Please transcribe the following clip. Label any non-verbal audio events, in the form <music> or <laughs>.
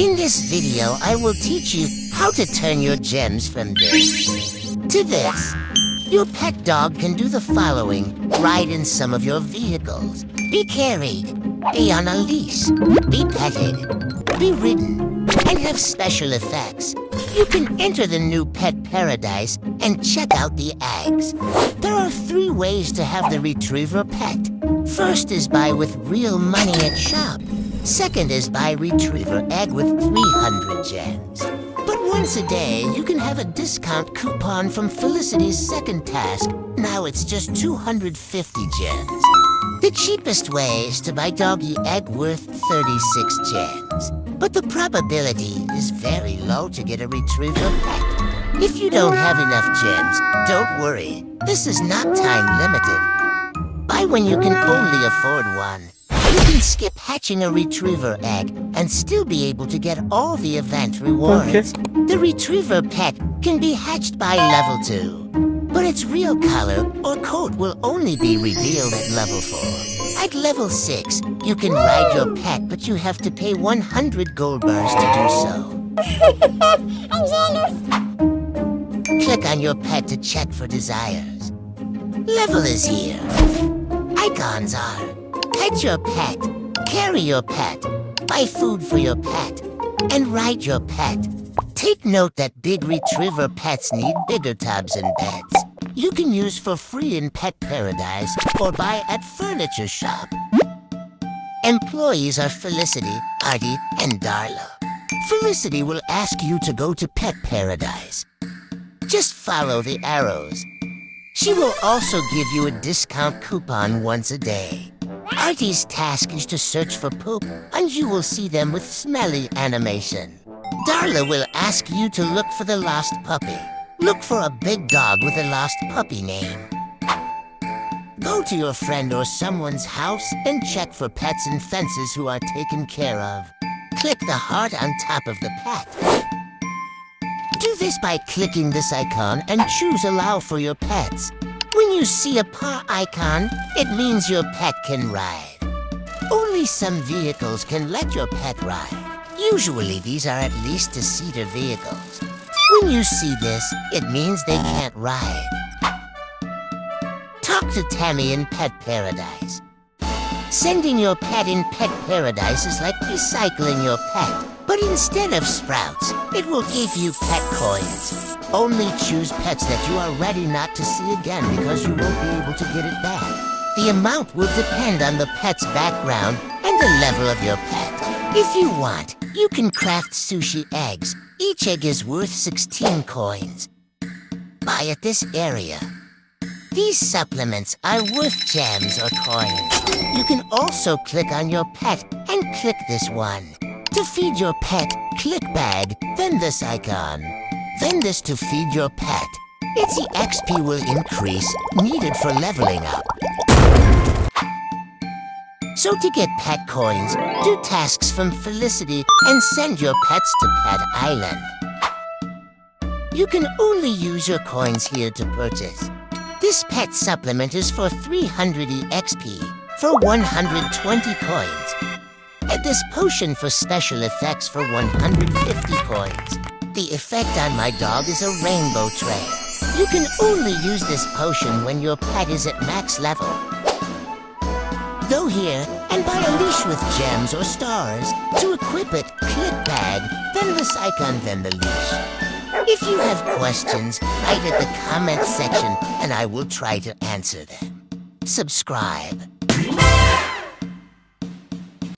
In this video, I will teach you how to turn your gems from this to this. Your pet dog can do the following. Ride in some of your vehicles. Be carried. Be on a leash. Be petted. Be ridden. And have special effects. You can enter the new pet paradise and check out the eggs. There are three ways to have the retriever pet. First is buy with real money at shop. Second is buy retriever egg with 300 gems. But once a day, you can have a discount coupon from Felicity's second task. Now it's just 250 gems. The cheapest way is to buy doggy egg worth 36 gems. But the probability is very low to get a retriever pet. If you don't have enough gems, don't worry. This is not time limited. Buy when you can only afford one. You can skip hatching a retriever egg and still be able to get all the event rewards. Okay. The retriever pet can be hatched by level 2, but its real color or coat will only be revealed at level 4. At level 6, you can ride your pet, but you have to pay 100 gold bars to do so. <laughs> I'm jealous. Click on your pet to check for desires. Level is here. Icons are Pet your pet, carry your pet, buy food for your pet, and ride your pet. Take note that big retriever pets need bigger tubs and beds. You can use for free in Pet Paradise or buy at Furniture Shop. Employees are Felicity, Artie, and Darla. Felicity will ask you to go to Pet Paradise. Just follow the arrows. She will also give you a discount coupon once a day. Artie's task is to search for poop, and you will see them with smelly animation. Darla will ask you to look for the lost puppy. Look for a big dog with a lost puppy name. Go to your friend or someone's house and check for pets and fences who are taken care of. Click the heart on top of the pet. Do this by clicking this icon and choose Allow for your pets. When you see a paw icon, it means your pet can ride. Only some vehicles can let your pet ride. Usually these are at least a seater vehicles. When you see this, it means they can't ride. Talk to Tammy in Pet Paradise. Sending your pet in Pet Paradise is like recycling your pet. But instead of sprouts, it will give you pet coins. Only choose pets that you are ready not to see again because you won't be able to get it back. The amount will depend on the pet's background and the level of your pet. If you want, you can craft sushi eggs. Each egg is worth 16 coins. Buy at this area. These supplements are worth gems or coins. You can also click on your pet and click this one. To feed your pet, click bag, then this icon. Then this to feed your pet. Its XP will increase, needed for leveling up. So to get pet coins, do tasks from Felicity and send your pets to Pet Island. You can only use your coins here to purchase. This pet supplement is for 300 XP for 120 coins. And this potion for special effects for 150 coins. The effect on my dog is a rainbow trail. You can only use this potion when your pet is at max level. Go here and buy a leash with gems or stars. To equip it, click bag, then this icon, then the leash. If you have questions, write at the comments section and I will try to answer them. Subscribe.